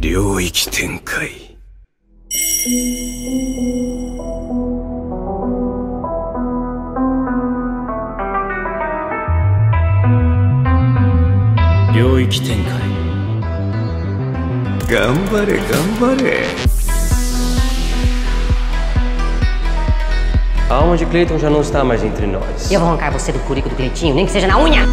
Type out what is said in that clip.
領域展開領域展開頑張れ頑張れ A alma de Cleiton já não está mais entre nós. Eu vou arrancar você do curico do Cleitinho, nem que seja na unha!